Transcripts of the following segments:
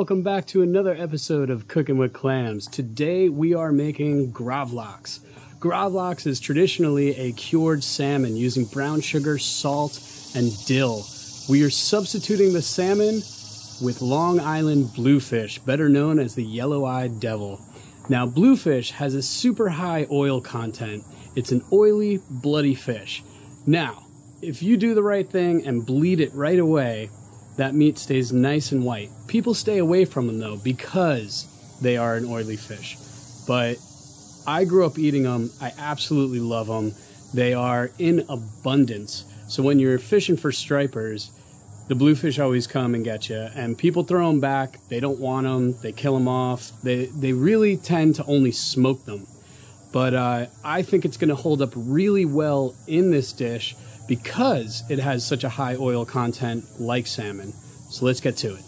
welcome back to another episode of Cooking with Clams. Today we are making gravlax. Gravlax is traditionally a cured salmon using brown sugar, salt, and dill. We are substituting the salmon with Long Island bluefish, better known as the yellow-eyed devil. Now, bluefish has a super high oil content. It's an oily, bloody fish. Now, if you do the right thing and bleed it right away, that meat stays nice and white. People stay away from them though because they are an oily fish. But I grew up eating them. I absolutely love them. They are in abundance. So when you're fishing for stripers, the bluefish always come and get you, and people throw them back. They don't want them. They kill them off. They they really tend to only smoke them. But uh, I think it's going to hold up really well in this dish because it has such a high oil content like salmon. So let's get to it.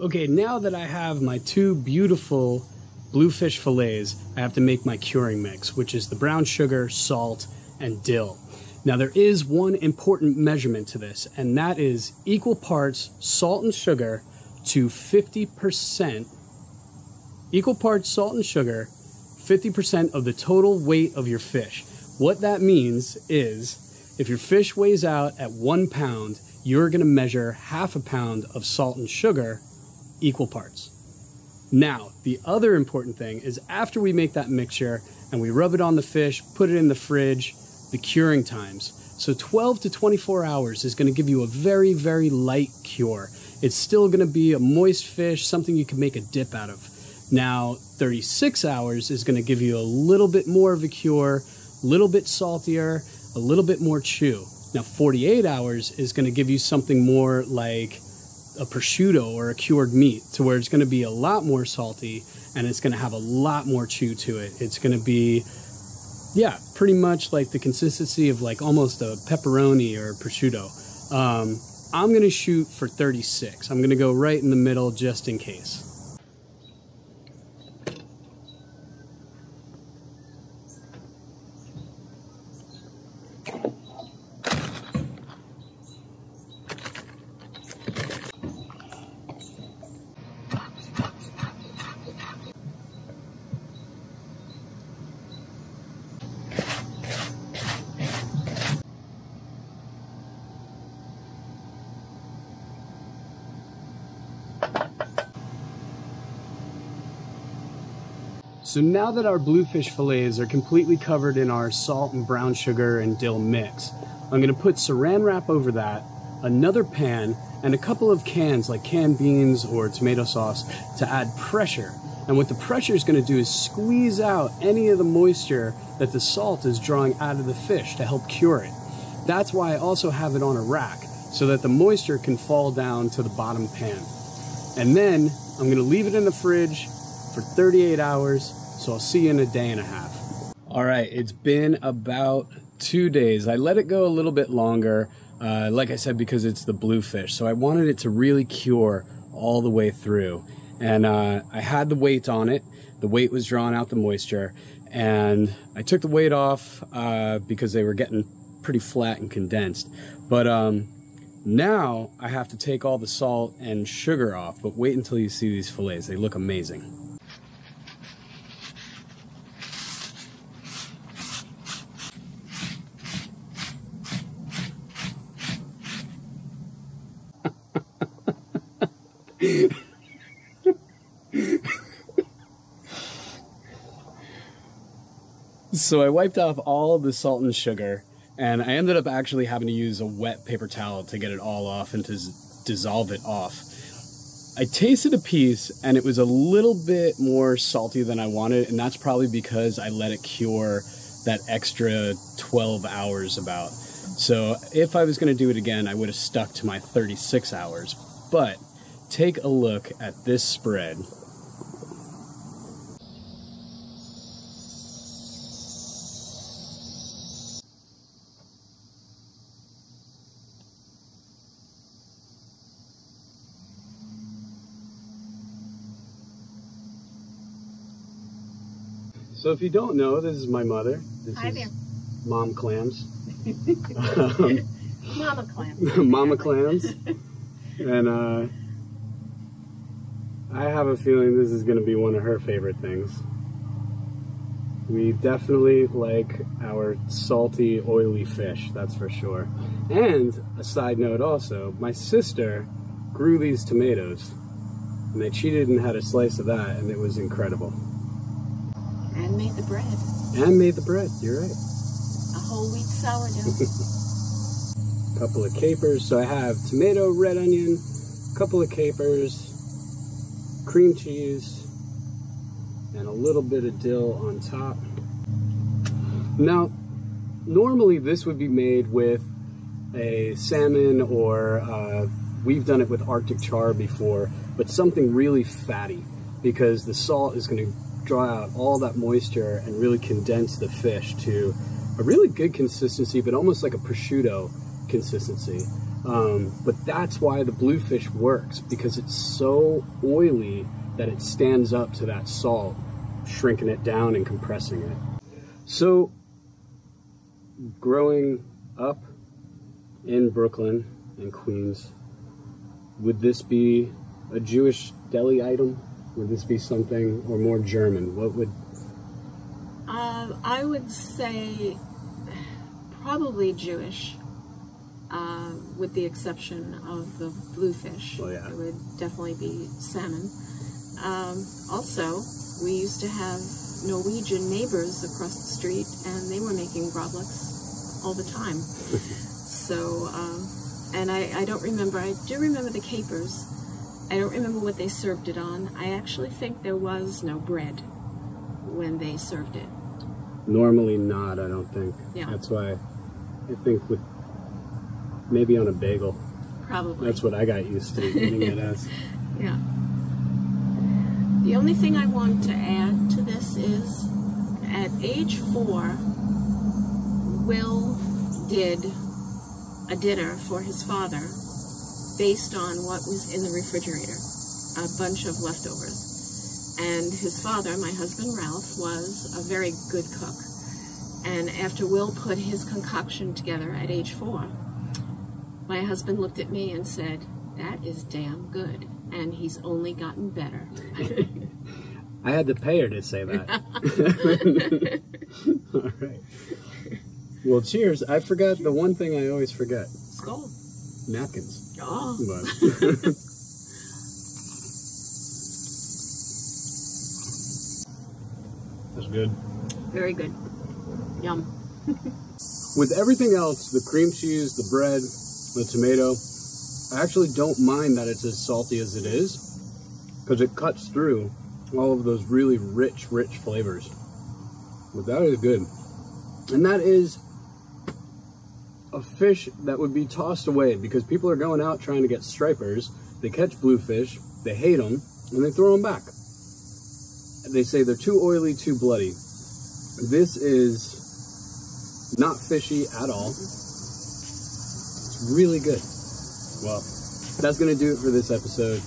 Okay, now that I have my two beautiful bluefish fillets, I have to make my curing mix, which is the brown sugar, salt, and dill. Now, there is one important measurement to this, and that is equal parts salt and sugar to 50%. Equal parts salt and sugar, 50% of the total weight of your fish. What that means is if your fish weighs out at one pound, you're going to measure half a pound of salt and sugar equal parts. Now, the other important thing is after we make that mixture and we rub it on the fish, put it in the fridge, the curing times. So 12 to 24 hours is going to give you a very, very light cure. It's still going to be a moist fish, something you can make a dip out of. Now, 36 hours is going to give you a little bit more of a cure, a little bit saltier, a little bit more chew. Now, 48 hours is going to give you something more like a prosciutto or a cured meat to where it's going to be a lot more salty and it's going to have a lot more chew to it. It's going to be yeah, pretty much like the consistency of like almost a pepperoni or prosciutto. Um, I'm going to shoot for 36. I'm going to go right in the middle just in case. So now that our bluefish fillets are completely covered in our salt and brown sugar and dill mix, I'm gonna put saran wrap over that, another pan, and a couple of cans like canned beans or tomato sauce to add pressure. And what the pressure is gonna do is squeeze out any of the moisture that the salt is drawing out of the fish to help cure it. That's why I also have it on a rack so that the moisture can fall down to the bottom pan. And then I'm gonna leave it in the fridge for 38 hours, so I'll see you in a day and a half. All right, it's been about two days. I let it go a little bit longer, uh, like I said, because it's the bluefish. So I wanted it to really cure all the way through. And uh, I had the weight on it. The weight was drawing out the moisture. And I took the weight off uh, because they were getting pretty flat and condensed. But um, now I have to take all the salt and sugar off. But wait until you see these fillets. They look amazing. So I wiped off all the salt and sugar, and I ended up actually having to use a wet paper towel to get it all off and to dissolve it off. I tasted a piece and it was a little bit more salty than I wanted, and that's probably because I let it cure that extra 12 hours about. So if I was going to do it again, I would have stuck to my 36 hours. But take a look at this spread. So if you don't know, this is my mother. This Hi is there. Mom Clams. um, Mama clam. Mama Clams. And uh, I have a feeling this is going to be one of her favorite things. We definitely like our salty, oily fish, that's for sure. And a side note also, my sister grew these tomatoes and they cheated and had a slice of that and it was incredible. And made the bread. And made the bread, you're right. A whole wheat sourdough. couple of capers. So I have tomato, red onion, a couple of capers, cream cheese, and a little bit of dill on top. Now, normally this would be made with a salmon or uh, we've done it with Arctic char before, but something really fatty because the salt is going to draw out all that moisture and really condense the fish to a really good consistency, but almost like a prosciutto consistency. Um, but that's why the bluefish works because it's so oily that it stands up to that salt, shrinking it down and compressing it. So, growing up in Brooklyn and Queens, would this be a Jewish deli item? Would this be something or more German? What would Uh, I would say probably Jewish, with the exception of the bluefish. Oh, yeah. It would definitely be salmon. Um, also, we used to have Norwegian neighbors across the street, and they were making gravlax all the time. so, um, and I, I don't remember, I do remember the capers. I don't remember what they served it on. I actually think there was no bread when they served it. Normally not, I don't think. Yeah. That's why I think with maybe on a bagel. Probably. That's what I got used to eating it as. Yeah. The only thing I want to add to this is at age four, Will did a dinner for his father based on what was in the refrigerator, a bunch of leftovers. And his father, my husband Ralph, was a very good cook. And after Will put his concoction together at age four, my husband looked at me and said, That is damn good. And he's only gotten better. I had to pay her to say that. All right. Well, cheers. I forgot the one thing I always forget Skull. napkins. Oh. But That's good. Very good. Yum. With everything else, the cream cheese, the bread, the tomato, I actually don't mind that it's as salty as it is because it cuts through all of those really rich, rich flavors. But that is good. And that is a fish that would be tossed away because people are going out trying to get stripers. They catch bluefish, they hate them, and they throw them back. They say they're too oily, too bloody. This is not fishy at all. It's really good. Well, that's going to do it for this episode.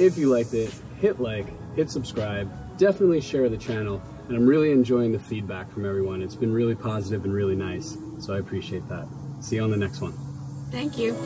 If you liked it, hit like, hit subscribe, definitely share the channel, and I'm really enjoying the feedback from everyone. It's been really positive and really nice, so I appreciate that. See you on the next one. Thank you.